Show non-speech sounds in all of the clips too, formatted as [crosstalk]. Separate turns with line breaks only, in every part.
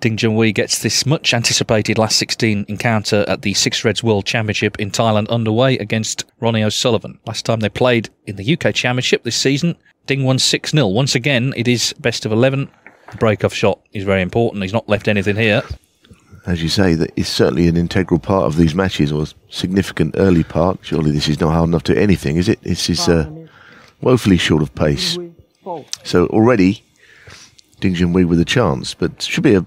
Ding Junhui gets this much anticipated last 16 encounter at the Six Reds World Championship in Thailand underway against Ronnie O'Sullivan. Last time they played in the UK Championship this season, Ding won 6 0. Once again, it is best of 11. The break-off shot is very important. He's not left anything here.
As you say, that is certainly an integral part of these matches, or significant early part. Surely this is not hard enough to anything, is it? This is uh, woefully short of pace. So already, Ding Junhui with a chance, but should be a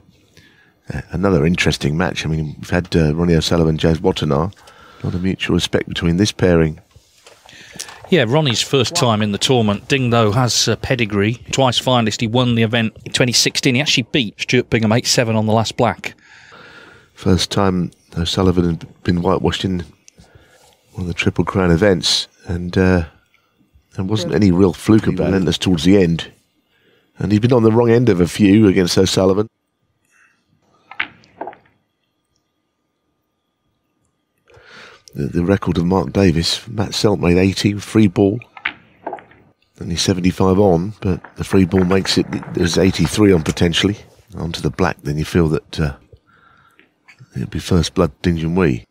another interesting match. I mean, we've had uh, Ronnie O'Sullivan, James Wattana. A lot of mutual respect between this pairing.
Yeah, Ronnie's first time in the tournament. Ding, though, has a pedigree. Twice finalist. He won the event in 2016. He actually beat Stuart Bingham 8 7 on the last black.
First time O'Sullivan had been whitewashed in one of the Triple Crown events, and uh, there wasn't any real fluke about it. Relentless towards the end. And he'd been on the wrong end of a few against O'Sullivan. The, the record of Mark Davis. Matt Selt made 80 free ball. Only 75 on, but the free ball makes it, there's 83 on potentially. Onto the black, then you feel that uh, it'll be first blood Ding Junhui.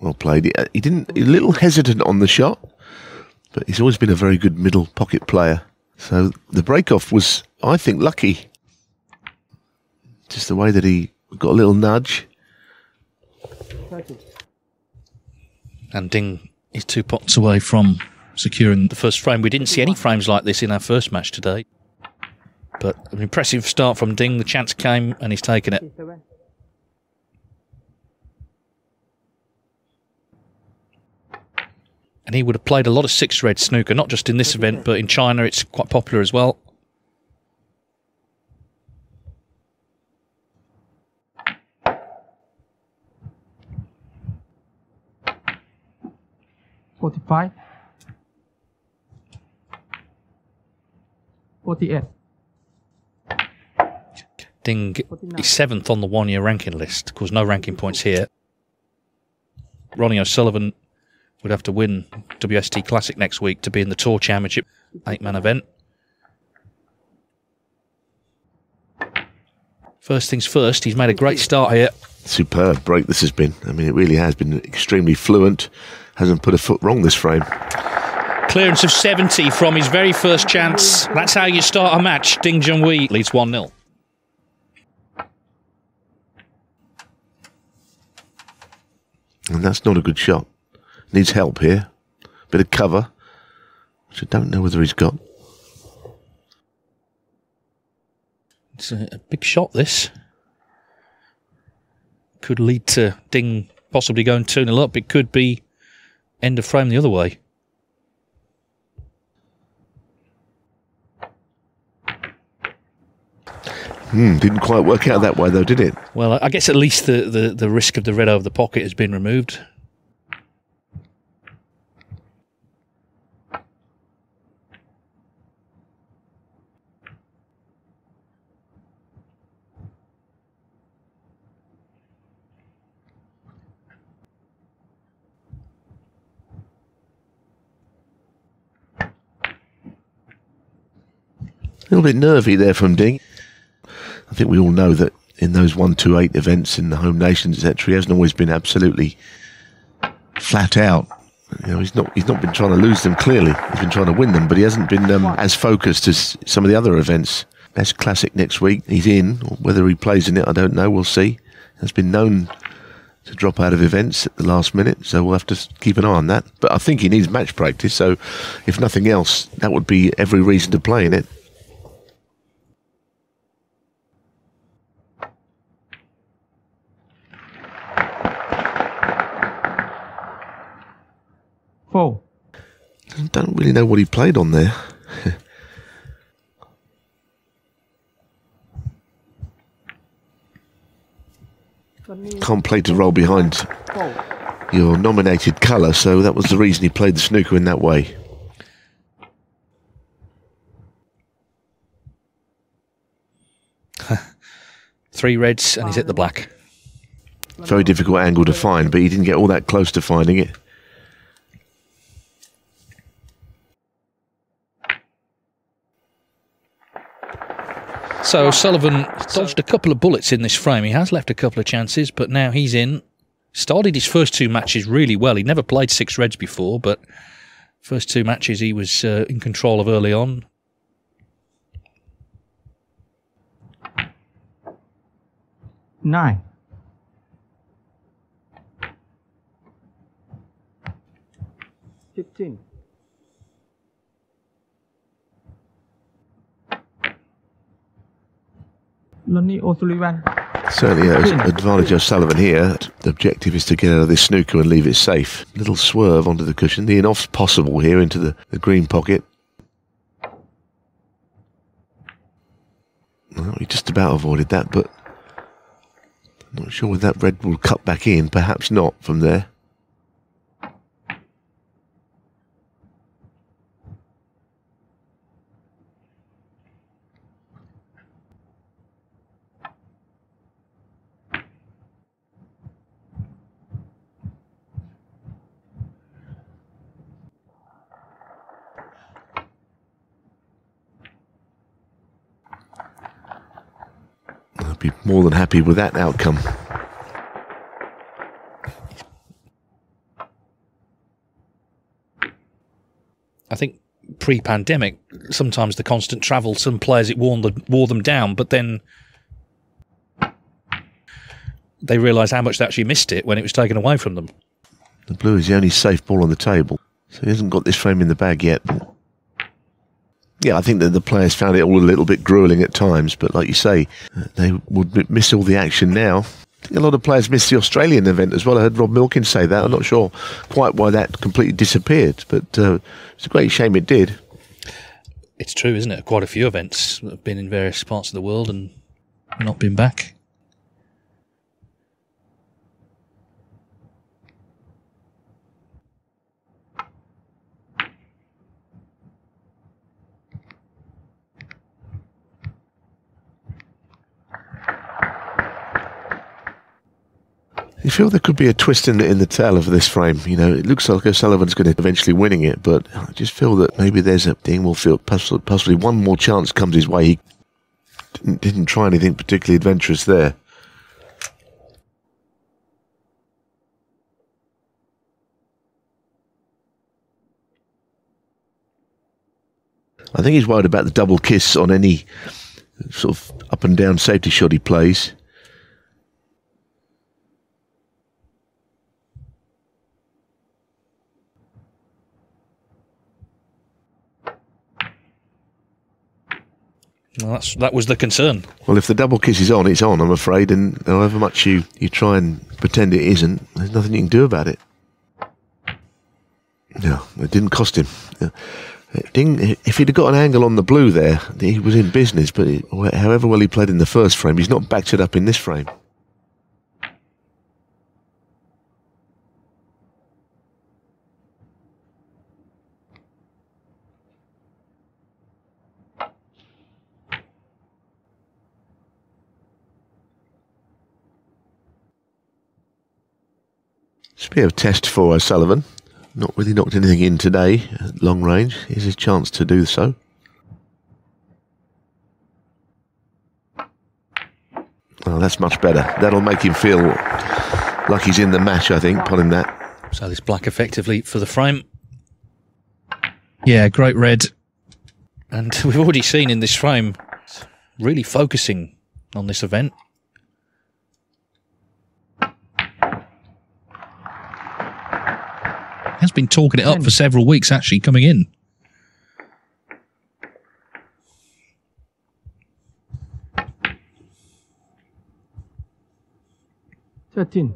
Well played. He, uh, he didn't, a little hesitant on the shot, but he's always been a very good middle pocket player. So the break off was, I think, lucky. Just the way that he got a little nudge
and Ding is two pots away from securing the first frame. We didn't see any frames like this in our first match today. But an impressive start from Ding. The chance came and he's taken it. And he would have played a lot of six red snooker, not just in this event, but in China it's quite popular as well.
45 48
Ding is seventh on the one year ranking list. because no ranking points here. Ronnie O'Sullivan would have to win WST Classic next week to be in the Tour Championship eight man event. First things first, he's made a great start here.
Superb break this has been. I mean, it really has been extremely fluent hasn't put a foot wrong this frame.
Clearance of 70 from his very first chance. That's how you start a match. Ding Junhui leads 1 0.
And that's not a good shot. Needs help here. Bit of cover, which I don't know whether he's got.
It's a, a big shot, this. Could lead to Ding possibly going 2 0 up. It could be end of frame the other way.
Hmm, didn't quite work out that way though, did it?
Well, I guess at least the, the, the risk of the red over the pocket has been removed.
Little bit nervy there from Ding. I think we all know that in those 128 events in the home nations, etc., he hasn't always been absolutely flat out. You know, he's not he's not been trying to lose them. Clearly, he's been trying to win them, but he hasn't been um, as focused as some of the other events. That's classic next week. He's in. Whether he plays in it, I don't know. We'll see. Has been known to drop out of events at the last minute, so we'll have to keep an eye on that. But I think he needs match practice. So, if nothing else, that would be every reason to play in it.
Four.
Don't really know what he played on there. [laughs] Can't play to roll behind your nominated colour, so that was the reason he played the snooker in that way. [laughs]
Three reds and he's hit the black.
Very difficult angle to find, but he didn't get all that close to finding it.
So Sullivan dodged a couple of bullets in this frame. He has left a couple of chances, but now he's in. Started his first two matches really well. He never played six reds before, but first two matches he was uh, in control of early on.
Nine. Fifteen.
Certainly, uh, advantage Sullivan here. The objective is to get out of this snooker and leave it safe. Little swerve onto the cushion. The in-off's possible here into the, the green pocket. Well, he just about avoided that, but I'm not sure whether that red will cut back in. Perhaps not from there. Be more than happy with that outcome.
I think pre-pandemic, sometimes the constant travel, some players it wore them, wore them down, but then they realised how much they actually missed it when it was taken away from them.
The blue is the only safe ball on the table, so he hasn't got this frame in the bag yet. Yeah, I think that the players found it all a little bit grueling at times, but like you say, they would miss all the action now. I think a lot of players missed the Australian event as well. I heard Rob Milkins say that. I'm not sure quite why that completely disappeared, but uh, it's a great shame it did.
It's true, isn't it? Quite a few events have been in various parts of the world and not been back.
You feel there could be a twist in the in the tail of this frame. You know, it looks like O'Sullivan's going to eventually winning it, but I just feel that maybe there's a thing. Will feel possibly, possibly one more chance comes his way. He didn't, didn't try anything particularly adventurous there. I think he's worried about the double kiss on any sort of up and down safety shot he plays.
Well, that's, that was the concern.
Well, if the double kiss is on, it's on, I'm afraid, and however much you, you try and pretend it isn't, there's nothing you can do about it. No, it didn't cost him. Ding, if he'd have got an angle on the blue there, he was in business, but it, however well he played in the first frame, he's not backed it up in this frame. Bit of a test for O'Sullivan. Not really knocked anything in today at long range. Here's his chance to do so. Oh, that's much better. That'll make him feel like he's in the match, I think, putting that.
So this black effectively for the frame.
Yeah, great red.
And [laughs] we've already seen in this frame really focusing on this event.
Has been talking it up for several weeks, actually, coming in.
Thirteen.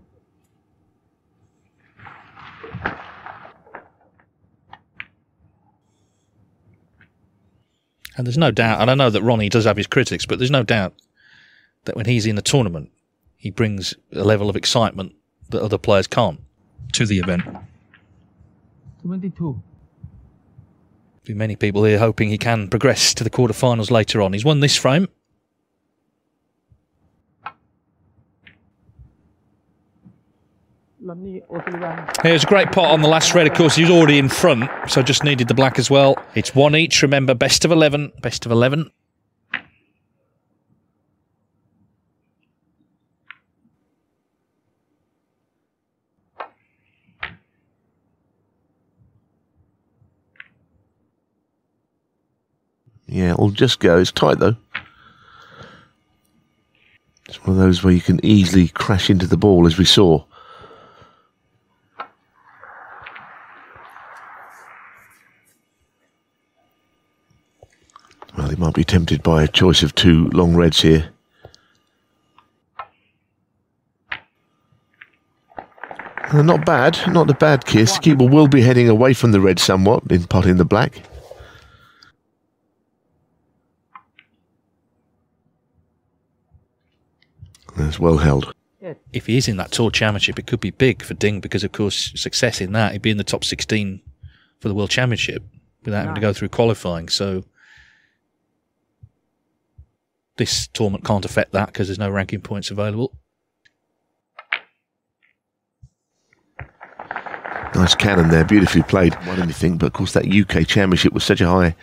And there's no doubt, and I know that Ronnie does have his critics, but there's no doubt that when he's in the tournament, he brings a level of excitement that other players can't.
to the event.
Twenty-two.
Be many people here hoping he can progress to the quarterfinals later on. He's won this frame.
Lonnie
Here's a great pot on the last red. Of course, he was already in front, so just needed the black as well. It's one each. Remember, best of 11. Best of 11.
Yeah, it'll just go. It's tight though. It's one of those where you can easily crash into the ball, as we saw. Well, he might be tempted by a choice of two long reds here. Not bad, not a bad kiss. Keeper will be heading away from the red somewhat in potting the black. That's well held.
If he is in that Tour Championship, it could be big for Ding because, of course, success in that, he'd be in the top 16 for the World Championship without having to go through qualifying. So this tournament can't affect that because there's no ranking points available.
Nice cannon there, beautifully played. Won anything, but of course that UK Championship was such a high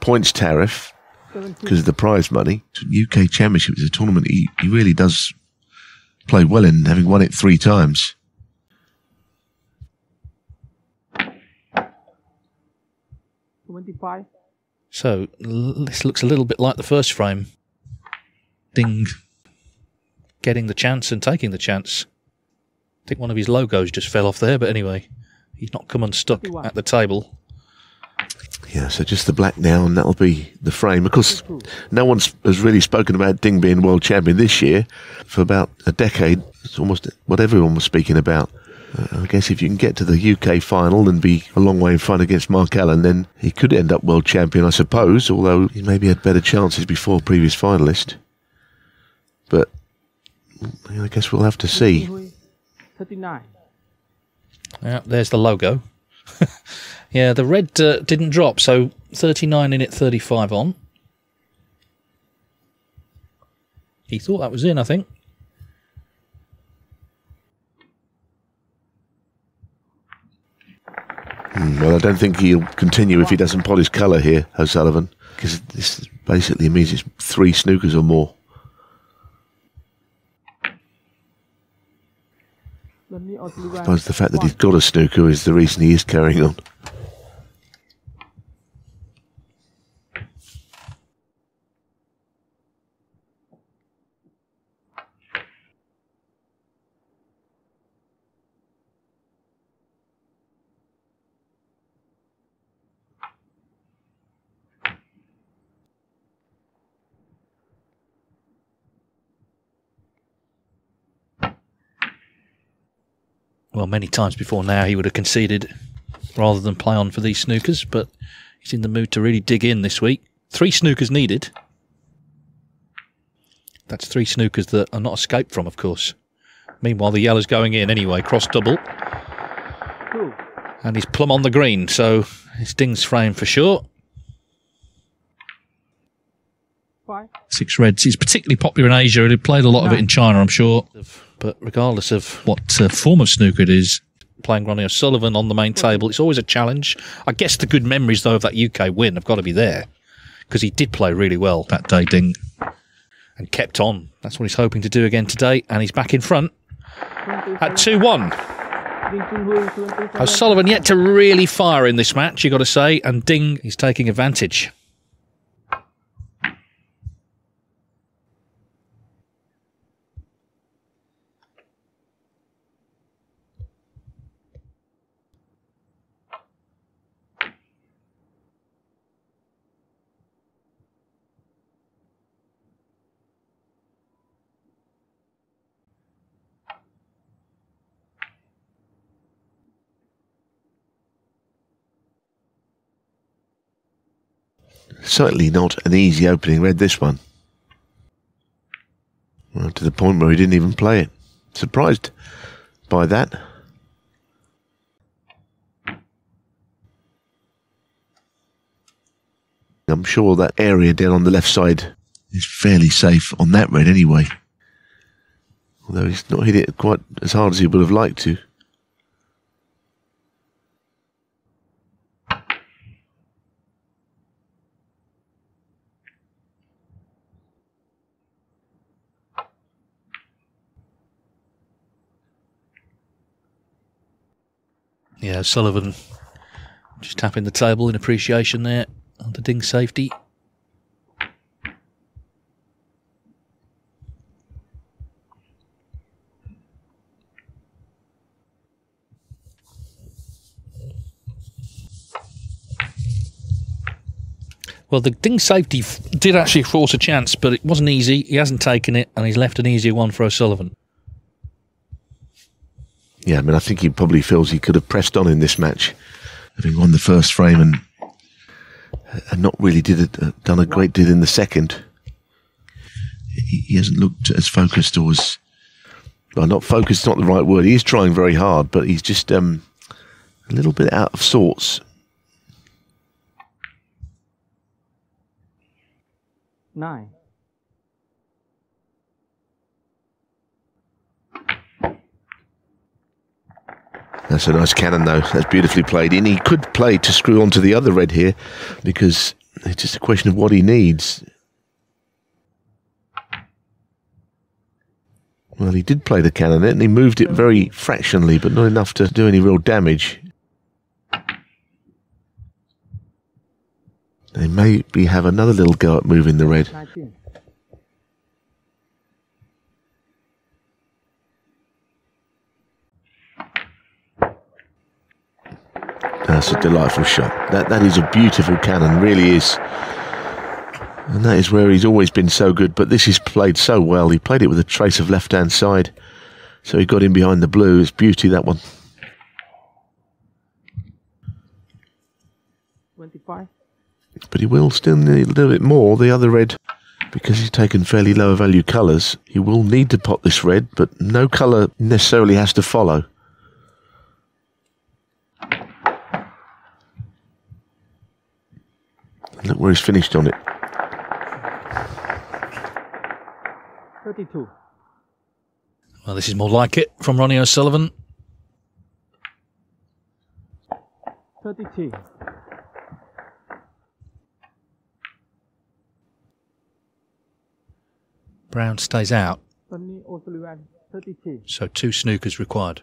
points tariff because of the prize money. UK Championship is a tournament he, he really does play well in, having won it three times.
Twenty-five.
So l- this looks a little bit like the first frame. Ding getting the chance and taking the chance. I think one of his logos just fell off there, but anyway, he's not come unstuck at the table.
Yeah, so just the black now, and that'll be the frame. Of course, no one has really spoken about Ding being world champion this year for about a decade. It's almost what everyone was speaking about. Uh, I guess if you can get to the UK final and be a long way in front against Mark Allen, then he could end up world champion, I suppose, although he maybe had better chances before previous finalist. But I guess we'll have to see.
Thirty-nine.
Yeah, there's the logo. [laughs] yeah, the red uh, didn't drop, so 39 in it, 35 on. He thought that was in, I think.
Hmm, Well, I don't think he'll continue if he doesn't pot his colour here, O'Sullivan, because this basically means it's three snookers or more. I suppose the fact that he's got a snooker is the reason he is carrying on.
Well, many times before now he would have conceded rather than play on for these snookers, but he's in the mood to really dig in this week. Three snookers needed. That's three snookers that are not escaped from, of course. Meanwhile, the yellow's going in anyway, cross double. And he's plumb on the green, so it's Ding's frame for sure.
Five.
Six Reds. He's particularly popular in Asia and he played a lot of it in China, I'm sure.
But regardless of
What uh, form of snooker it is.
playing Ronnie O'Sullivan on the main table, it's always a challenge. I guess the good memories, though, of that UK win have got to be there because he did play really well
That day, Ding.
and kept on. That's what he's hoping to do again today, and he's back in front at 2 1.
Ding Junhui, 27.
O'Sullivan yet to really fire in this match, you've got to say, and Ding is taking advantage.
Certainly not an easy opening red, this one. Well, to the point where he didn't even play it. Surprised by that. I'm sure that area down on the left side is fairly safe on that red anyway. Although he's not hit it quite as hard as he would have liked to.
yeah, Sullivan just tapping the table in appreciation there on the ding safety. Well, the ding safety did actually force a chance, but it wasn't easy. He hasn't taken it, and he's left an easier one for O'Sullivan.
Yeah, I mean, I think he probably feels he could have pressed on in this match, having won the first frame and and not really did uh, done a great deal in the second. He, he hasn't looked as focused or as well, not focused, not the right word. He is trying very hard, but he's just um, a little bit out of sorts.
nine,
That's a nice cannon, though. That's beautifully played in. He could play to screw onto the other red here because it's just a question of what he needs. Well, he did play the cannon and he moved it very fractionally, but not enough to do any real damage. They maybe have another little go at moving the red. That's a delightful shot. That that is a beautiful cannon, really is. And that is where he's always been so good. But this is played so well. He played it with a trace of left hand side, so he got in behind the blue. It's beauty that one.
twenty-five,
But he will still need a little bit more. The other red, because he's taken fairly lower value colours, he will need to pot this red. But no colour necessarily has to follow. Look where he's finished on it.
thirty-two,
Well, this is more like it from Ronnie O'Sullivan.
32.
Brown stays out,
Sonny
so two snookers required.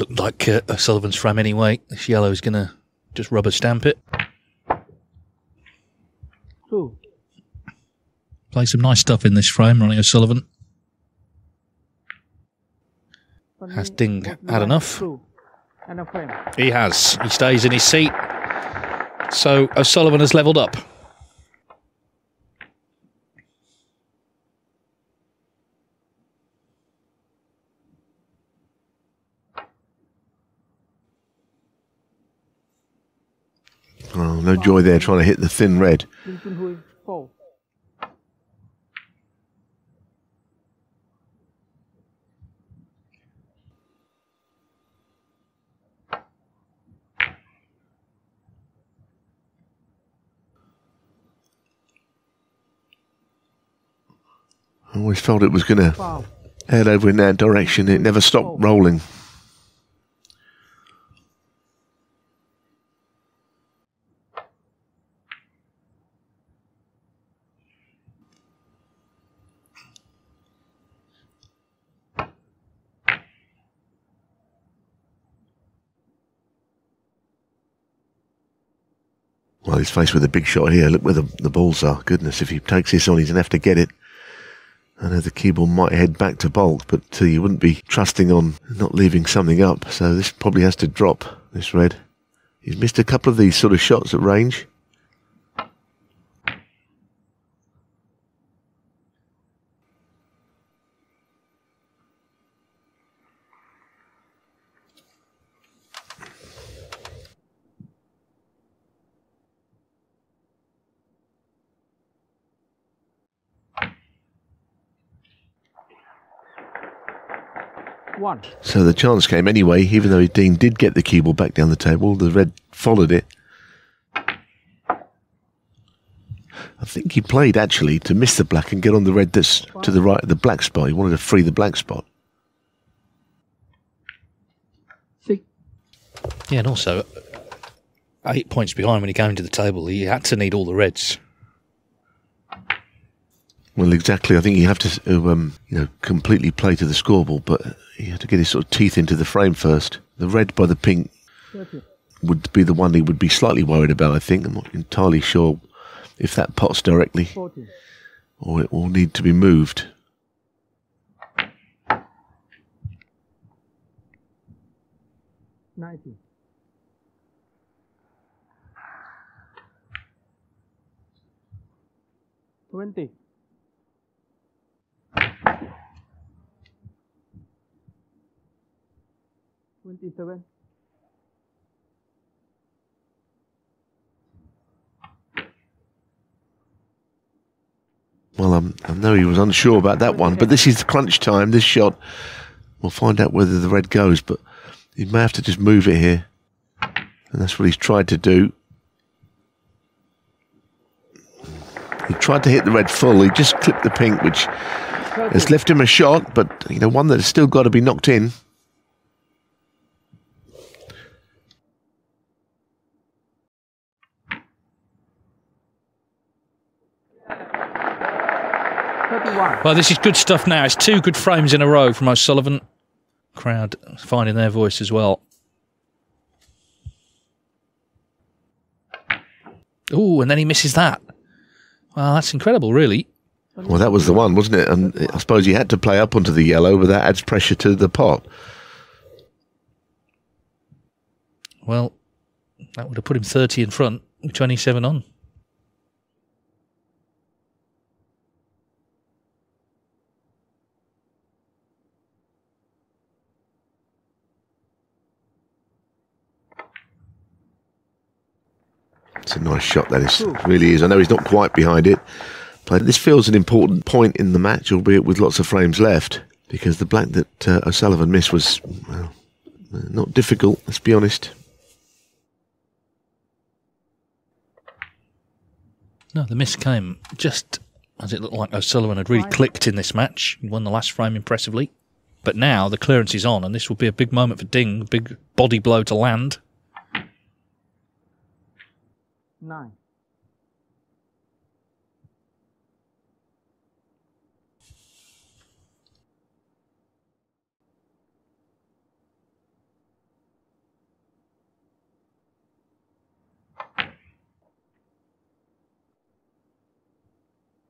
Looked like uh, O'Sullivan's frame anyway. This yellow is going to just rubber stamp it.
two,
Play some nice stuff in this frame, Ronnie O'Sullivan.
Has Ding had enough?
Two, and a frame.
He has. He stays in his seat. So O'Sullivan has levelled up.
Oh, no joy there trying to hit the thin red.
Lim Chun Hui, four,
I always felt it was going to head over in that direction. It never stopped oh. rolling. He's faced with a big shot here. Look where the, the balls are. Goodness, if he takes this on, he's going to have to get it. I know the cue ball might head back to bulk, but uh, you wouldn't be trusting on not leaving something up. So this probably has to drop, this red. He's missed a couple of these sort of shots at range.
One,
So the chance came anyway, even though Dean did get the cue ball back down the table. The red followed it. I think he played actually to miss the black and get on the red that's to the right of the black spot. He wanted to free the black spot.
six,
Yeah, and also eight points behind when he came to the table. He had to need all the reds.
Well, exactly. I think you have to, uh, um, you know, completely play to the scoreboard, but you have to get his sort of teeth into the frame first. The red by the pink would be the one he would be slightly worried about. I think I'm not entirely sure if that pots directly
40.
or it will need to be moved.
Ninety. Twenty. Twenty-seven.
Well, um, I know he was unsure about that one, but this is crunch time. This shot, we'll find out whether the red goes, but he may have to just move it here. And that's what he's tried to do. He tried to hit the red full. He just clipped the pink, which has left him a shot, but you know one that has still got to be knocked in.
Well, this is good stuff now. It's two good frames in a row from O'Sullivan. Crowd finding their voice as well. Oh, and then he misses that. Well, that's incredible, really.
Well, that was the one, wasn't it? And I suppose he had to play up onto the yellow, but that adds pressure to the pot.
Well, that would have put him 30 in front, 27 on.
It's a nice shot, that is. Really is. I know he's not quite behind it, but this feels an important point in the match, albeit with lots of frames left, because the black that uh, O'Sullivan missed was, well, not difficult, let's be honest.
No, the miss came just as it looked like O'Sullivan had really clicked in this match. He won the last frame impressively. But now the clearance is on, and this will be a big moment for Ding, big body blow to land.
Nine.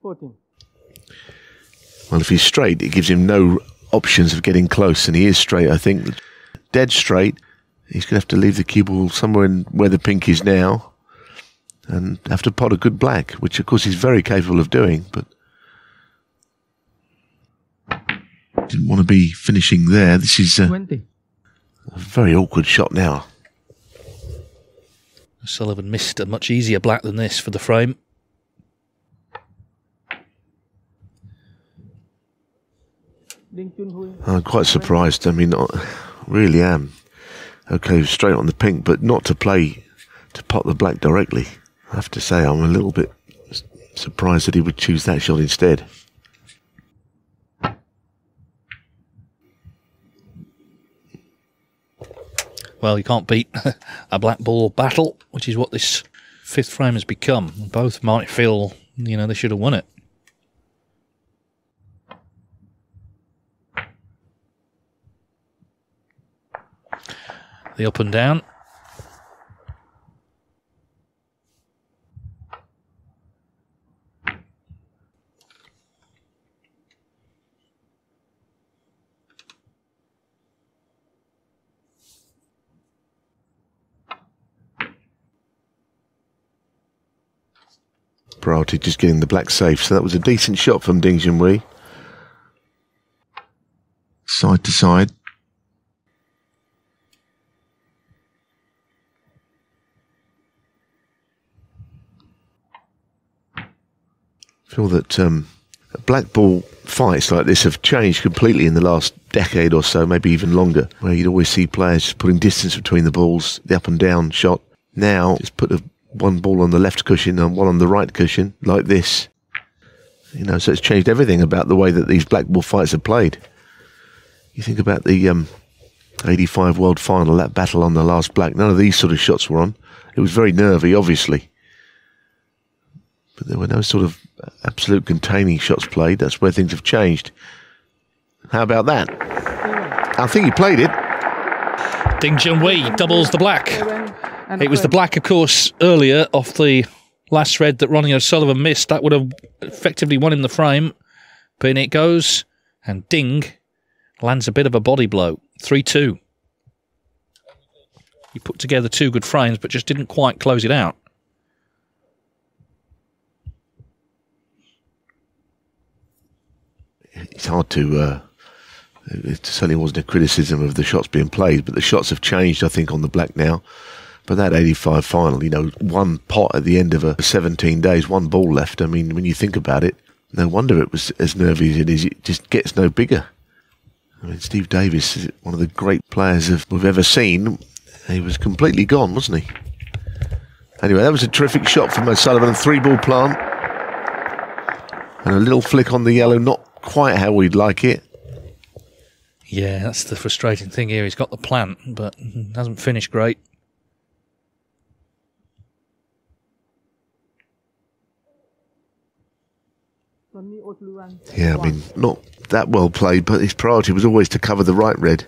Fourteen.
Well, if he's straight, it gives him no options of getting close, and he is straight, I think. Dead straight. He's going to have to leave the cue ball somewhere in where the pink is now and have to pot a good black, which of course he's very capable of doing, but didn't want to be finishing there. This is uh, a,
Twenty.
a very awkward shot now.
Sullivan missed a much easier black than this for the frame.
Ding Junhui.
I'm quite surprised. I mean, I really am. Okay, straight on the pink, but not to play to pot the black directly. I have to say, I'm a little bit surprised that he would choose that shot instead.
Well, you can't beat [laughs] a black ball battle, which is what this fifth frame has become. Both might feel, you know, they should have won it. The up and down.
Priority just getting the black safe. So that was a decent shot from Ding Junhui. Side to side. feel that um, black ball fights like this have changed completely in the last decade or so, maybe even longer, where you'd always see players just putting distance between the balls, the up and down shot. Now, just put a, one ball on the left cushion and one on the right cushion, like this. You know, so it's changed everything about the way that these black ball fights are played. You think about the um, 85 World Final, that battle on the last black, none of these sort of shots were on. It was very nervy, obviously but there were no sort of absolute containing shots played. That's where things have changed. How about that? I think he played it.
Ding Junhui doubles the black.
Seven. And
It was the black, of course, earlier off the last red that Ronnie O'Sullivan missed. That would have effectively won him the frame. But in it goes, and Ding lands a bit of a body blow. 3 2. He put together two good frames, but just didn't quite close it out.
It's hard to. Uh, it certainly wasn't a criticism of the shots being played, but the shots have changed, I think, on the black now. But that 85 final, you know, one pot at the end of a 17 days, one ball left. I mean, when you think about it, no wonder it was as nervy as it is. It just gets no bigger. I mean, Steve Davis is one of the great players of, we've ever seen. He was completely gone, wasn't he? Anyway, that was a terrific shot from O'Sullivan. Three ball plant. And a little flick on the yellow, not quite how we'd like it.
Yeah, that's the frustrating thing here. He's got the plant, but hasn't finished great.
Ronnie O'Sullivan.
Um, yeah, I mean, not that well played, but his priority was always to cover the right red.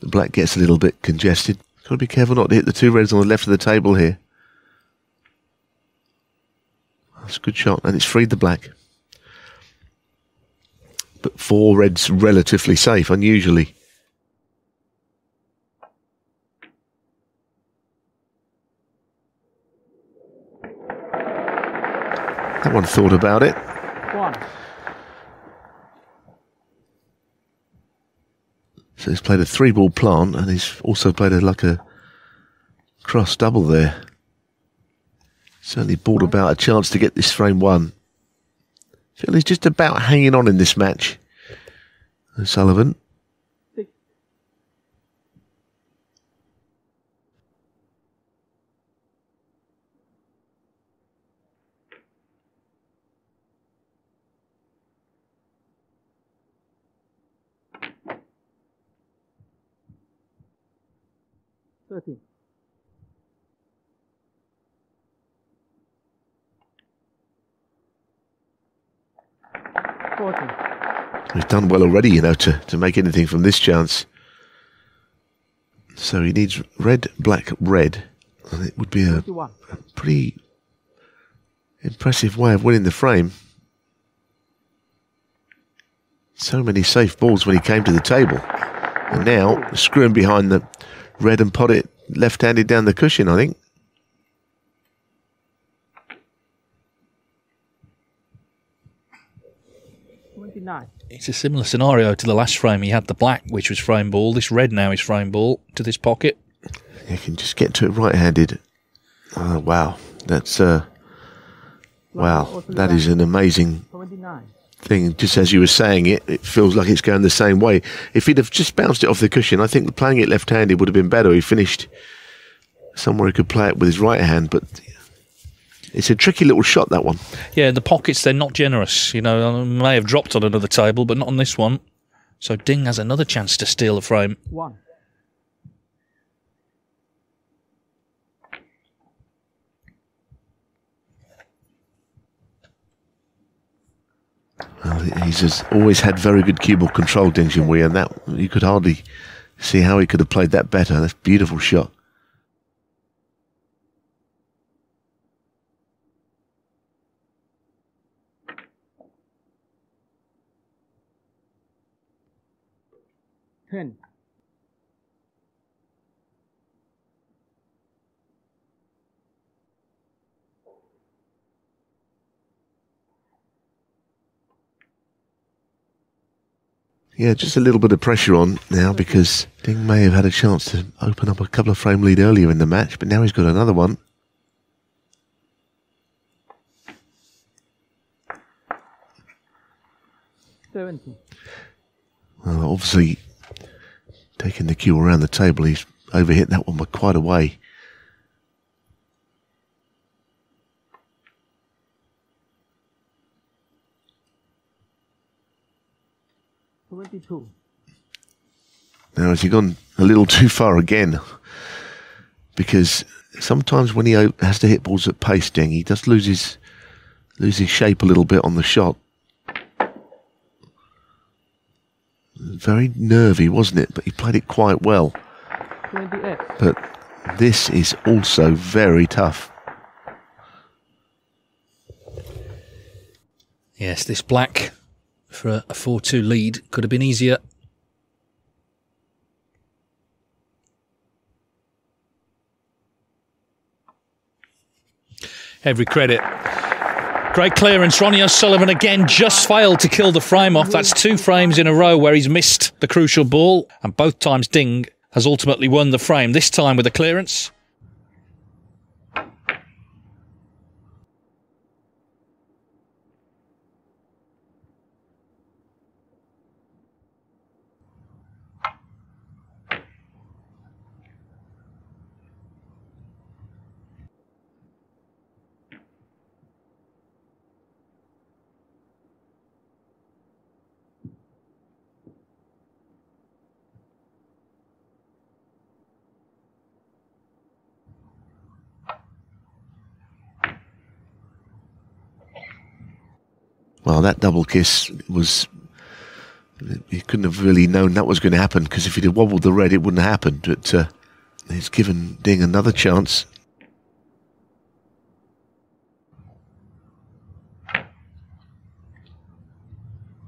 The black gets a little bit congested. Got to be careful not to hit the two reds on the left of the table here. That's a good shot, and it's freed the black. But four reds relatively safe, unusually. That one thought about it.
One.
So he's played a three ball plant and he's also played a, like a cross double there. Certainly brought about a chance to get this frame won. He's just about hanging on in this match. Sullivan.
Thirteen. Fourteen.
He's done well already, you know, to, to make anything from this chance. So he needs red, black, red. And it would be a
Twenty-one.
pretty impressive way of winning the frame. So many safe balls when he came to the table. And now screwing behind the red and pot it left handed down the cushion, I think.
Twenty-nine.
It's a similar scenario to the last frame. He had the black, which was frame ball. This red now is frame ball to this pocket.
You can just get to it right handed. Oh, wow. That's, uh, wow. That is an amazing
Twenty-nine.
thing. Just as you were saying it, it feels like it's going the same way. If he'd have just bounced it off the cushion, I think playing it left handed would have been better. He finished somewhere he could play it with his right hand, but it's a tricky little shot, that one.
Yeah, the pockets, they're not generous. You know, I may have dropped on another table, but not on this one. So Ding has another chance to steal the frame.
One.
Well, he's just always had very good cue ball control, Ding Junhui, and that you could hardly see how he could have played that better. That's a beautiful shot. Yeah, just a little bit of pressure on now because Ding may have had a chance to open up a couple of frame lead earlier in the match, but now he's got another one.
Seventeen.
Well, obviously, taking the cue around the table, he's overhit that one by quite a way.
22.
Now, has he gone a little [laughs] too far again? Because sometimes when he has to hit balls at pace, Ding, he does lose his, lose his shape a little bit on the shot. Very nervy, wasn't it? But he played it quite well. But this is also very tough.
Yes, this black for a 4 2 lead could have been easier. Every credit. Great clearance. Ronnie O'Sullivan again just failed to kill the frame off. That's two frames in a row where he's missed the crucial ball, and both times Ding has ultimately won the frame, this time with a clearance.
Well, that double kiss was. He couldn't have really known that was going to happen because if he'd have wobbled the red, it wouldn't have happened. But uh, he's given Ding another chance.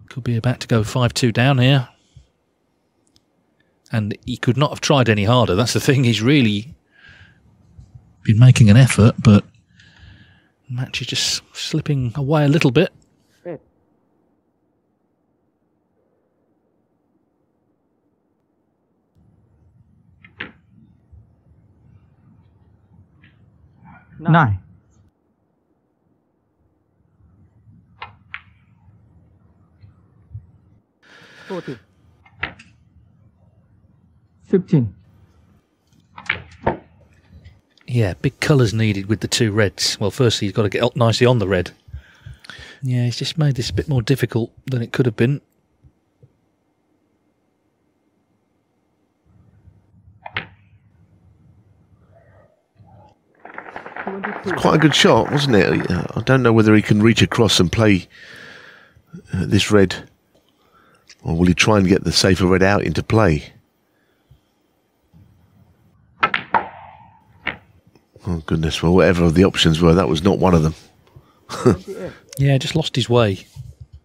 Could be about to go 5 2 down here. And he could not have tried any harder. That's the thing. He's really.
Been making an effort, but
Match is just slipping away a little bit.
9. Fourteen. Fifteen.
Yeah, big colours needed with the two reds. Well, firstly, you've got to get up nicely on the red. Yeah, it's just made this a bit more difficult than it could have been.
Quite a good shot, wasn't it? Uh, I don't know whether he can reach across and play uh, this red, or will he try and get the safer red out into play? Oh goodness! Well, whatever the options were, that was not one of them. [laughs]
Yeah, just lost his way.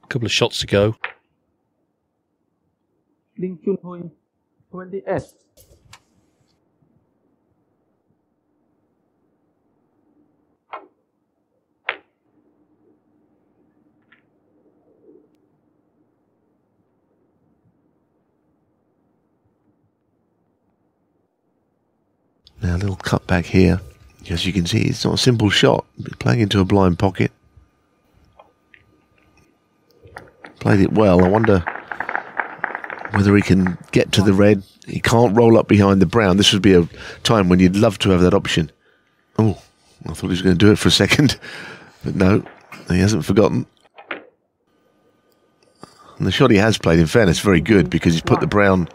A couple of shots to go.
Ding Junhui. Twenty-eight.
Now a little cut back here. As you can see, it's not a simple shot. Playing into a blind pocket. Played it well. I wonder whether he can get to the red. He can't roll up behind the brown. This would be a time when you'd love to have that option. Oh, I thought he was going to do it for a second. [laughs] But no, he hasn't forgotten. And the shot he has played, in fairness, very good because he's put the brown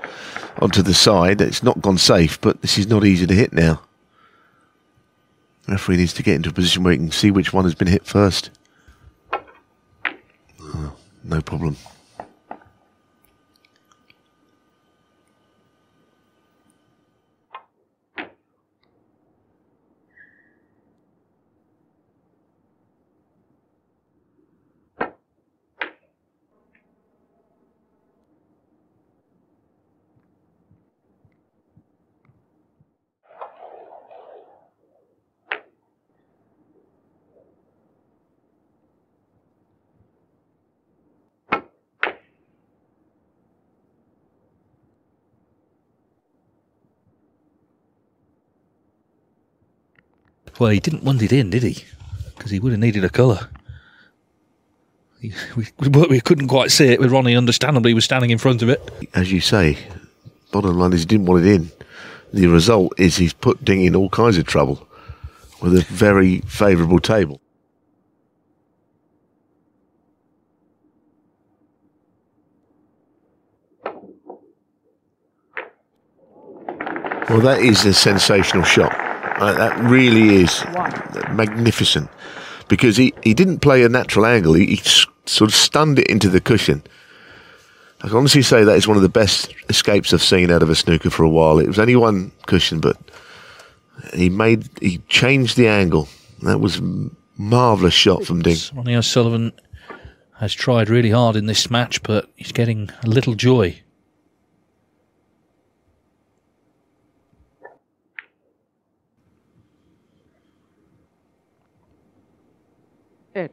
onto the side. It's not gone safe, but this is not easy to hit now. The referee needs to get into a position where he can see which one has been hit first. Oh, no problem.
Well, he didn't want it in, did he? Because he would have needed a colour. We, we couldn't quite see it with Ronnie, understandably, was standing in front of it.
As you say, bottom line is he didn't want it in. The result is he's put Ding in all kinds of trouble with a very favourable table. Well, that is a sensational shot. Uh, that really is magnificent because he, he didn't play a natural angle. He, he sort of stunned it into the cushion. I can honestly say that is one of the best escapes I've seen out of a snooker for a while. It was only one cushion, but he made he changed the angle. That was a marvelous shot from Ding.
Ronnie O'Sullivan has tried really hard in this match, but he's getting a little joy.
Eight.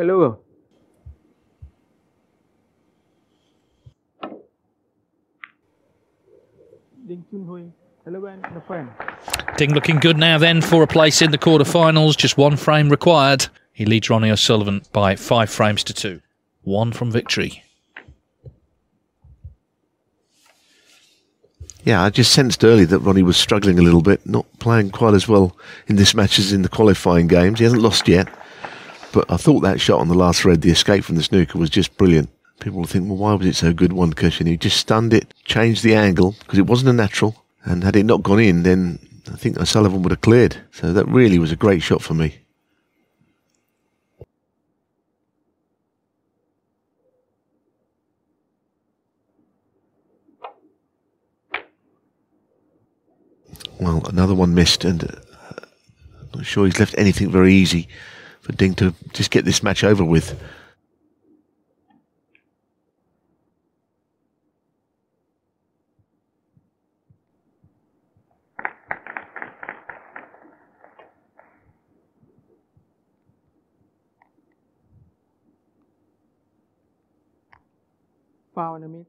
Hello. Ding Junhui, 11 in the frame.
Ding looking good now then for a place in the quarterfinals. Just one frame required. He leads Ronnie O'Sullivan by five frames to two. One from victory.
Yeah, I just sensed early that Ronnie was struggling a little bit, not playing quite as well in this match as in the qualifying games. He hasn't lost yet, but I thought that shot on the last red, the escape from the snooker, was just brilliant. People will think, well, why was it so good one cushion? He just stunned it, changed the angle because it wasn't a natural, and had it not gone in, then I think O'Sullivan would have cleared. So that really was a great shot for me. Well, another one missed, and uh, I'm not sure he's left anything very easy for Ding to just get this match over with.
Foul in.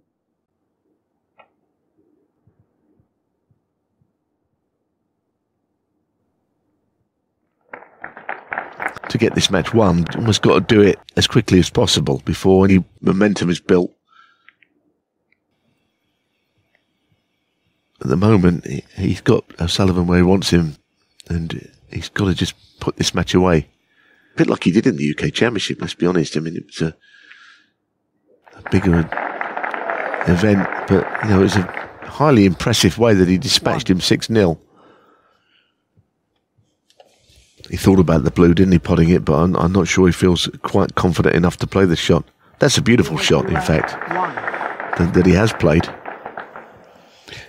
to get this match won, almost got to do it as quickly as possible before any momentum is built. At the moment, he- he's got O'Sullivan where he wants him, and he's got to just put this match away. A bit like he did in the UK Championship, let's be honest. I mean, it was a, a bigger event, but you know, it was a highly impressive way that he dispatched him 6 0. He thought about the blue, didn't he, potting it? But I'm, I'm not sure he feels quite confident enough to play the shot. That's a beautiful shot, in fact, that, that he has played.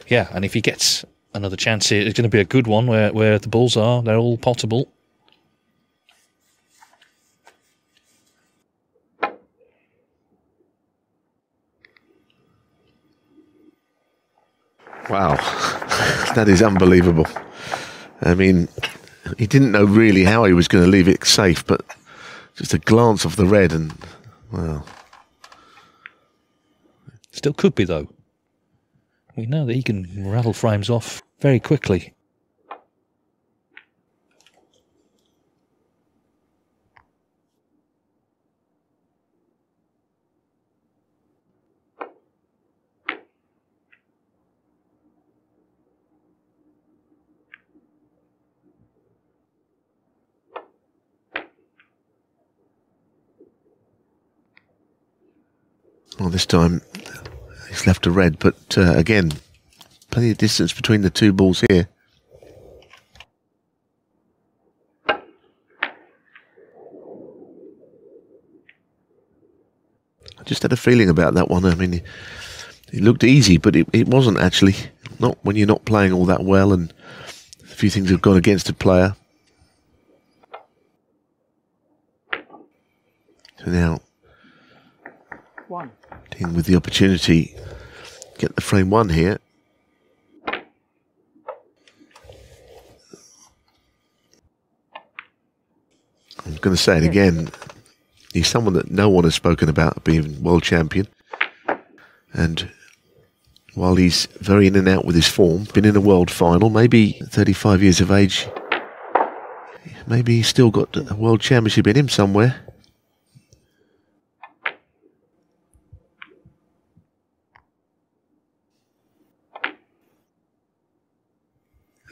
Yeah, and if he gets another chance here, it's going to be a good one where, where the balls are. They're all potable.
Wow, [laughs] that is unbelievable. I mean, he didn't know really how he was going to leave it safe, but just a glance off the red, and well,
Still could be, though. We know that he can rattle frames off very quickly.
Well, this time he's left a red, but uh, again, plenty of distance between the two balls here. I just had a feeling about that one. I mean, it, looked easy, but it, it wasn't actually. Not when you're not playing all that well, and a few things have gone against a player. So now,
One.
Ding with the opportunity, get the frame won here. I'm going to say it again. He's someone that no one has spoken about being world champion. And while he's very in and out with his form, been in a world final, maybe 35 years of age, maybe he's still got a world championship in him somewhere.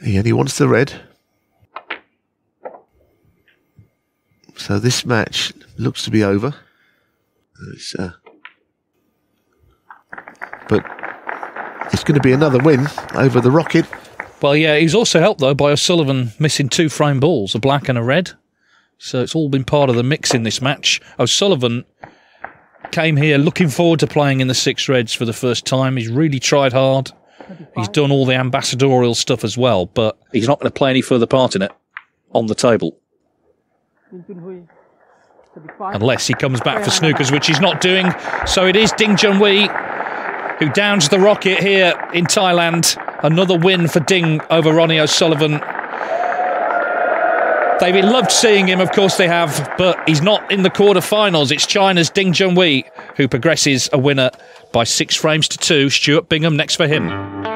He only wants the red. So this match looks to be over. It's, uh, but it's going to be another win over the Rocket.
Well, yeah, he's also helped though by O'Sullivan missing two frame balls, a black and a red. So it's all been part of the mix in this match. O'Sullivan came here looking forward to playing in the six reds for the first time. He's really tried hard. He's done all the ambassadorial stuff as well, but he's not going to play any further part in it on the table
Ding Junhui. 35.
unless he comes back for snookers, which he's not doing. So it is Ding Junhui who downs the rocket here in Thailand. Another win for Ding over Ronnie O'Sullivan. They've loved seeing him, of course they have, but he's not in the quarterfinals. It's China's Ding Junhui who progresses a winner by six frames to two. Stuart Bingham next for him.